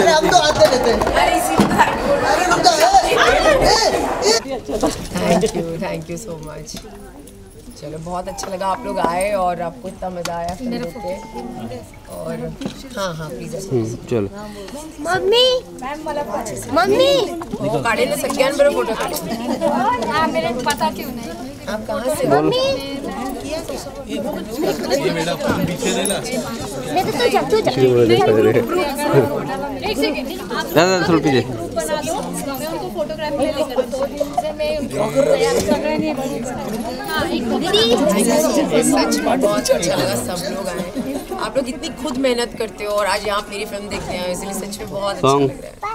अरे हम तो दे देते हैं। अरे रुक जाओ ए, ए, ए। Thank you thank you so much. चलो बहुत अच्छा लगा आप लोग आए और आपको इतना मज़ा आया फ़िल्म देख के और हाँ हाँ प्लीज़ चलो। मम्मी। मम्मी। वो काढ़े ने सज्ञान बड़े फ़ोटो हाँ। मेरे को पता क्यों नहीं। आप कहाँ से हो? मैं तो जा तू जा दादा थोड़ा हाँ। सच में बहुत अच्छा लगा सब लोग आए। आप लोग इतनी खुद मेहनत करते हो और आज यहाँ मेरी फ़िल्म देखते हैं इसलिए सच में बहुत अच्छा लग रहा है।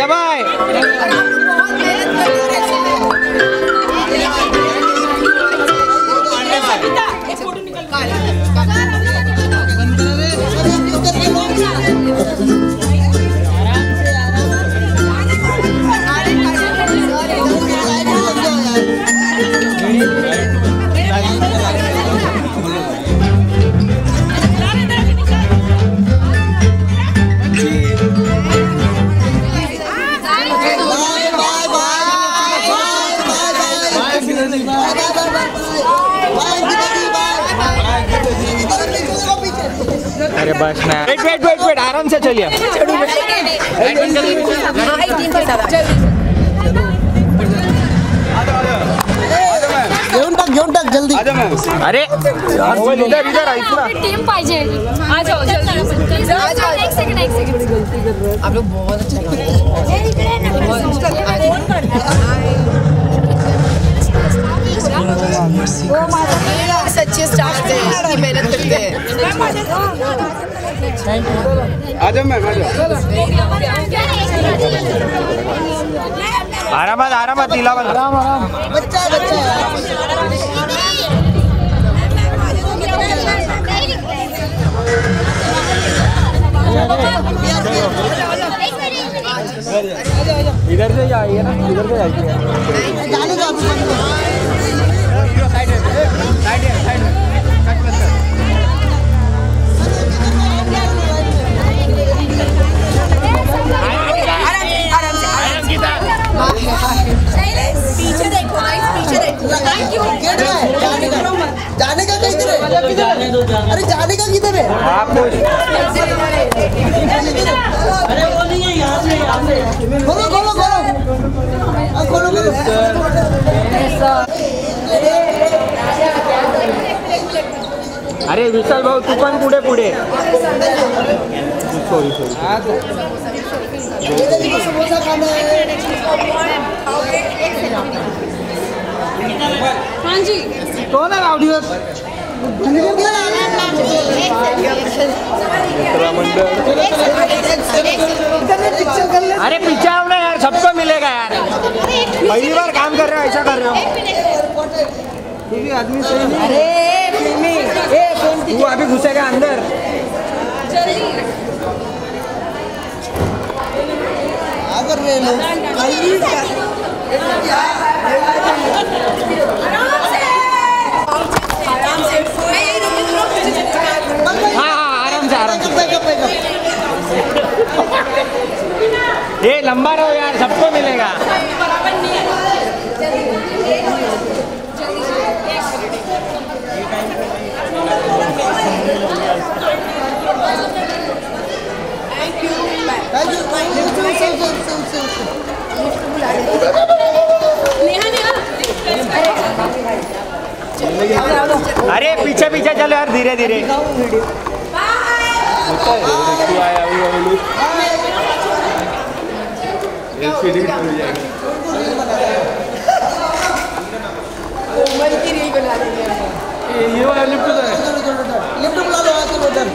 राजा भाई अरे बस ना। वेट वेट वेट वेट आराम से चलिए। घेऊन टाक घेऊन टाक जल्दी। अरे इधर इधर टीम पाहिजे। आ जाओ जल्दी। आ जाओ एक सेकंड एक सेकंड आप लोग बहुत अच्छा कर रहे हैं। बहुत अच्छा स्टाफ मेहनत करते हैं आजा मैम आजा आरामात आरामात तिला पण बच्चा है, बच्चा है। इधर से जाइए ना इधर से जाइए जाने का है, जाने का किधर है अरे जाने का किधर है आपको खोलो खोलो। खोलो हाँ, खोलो खोलो अरे विशाल भाऊ, तू पण पुढे पुढे. सॉरी सॉरी तो पिक्चर अरे आओ ना यार, सबको मिलेगा, यार. पहली बार काम कर रहे हो, ऐसा कर रहे हो. आदमी सही नहीं अरे फिल्मी ए वो अभी घुसेगा अंदर। जल्दी। लोग क्या आराम से। हाँ, हाँ। आराम से आराम से। ये लंबा रहो यार सबको मिलेगा। अरे पीछे पीछे चलो यार धीरे धीरे। लिफ्ट बुला उधर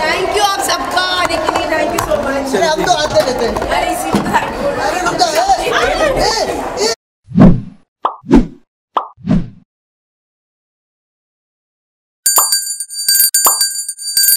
थैंक यू आप सबका आने के लिए थैंक यू सो मच हम तो आते रहते हैं। अरे रुक जा ए, ए, ए,